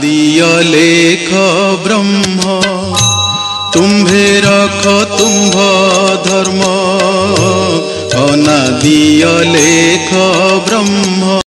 दिया लेखा ब्रह्मा तुम्हें रखा तुम्हा धर्म। न दिया ब्रह्म।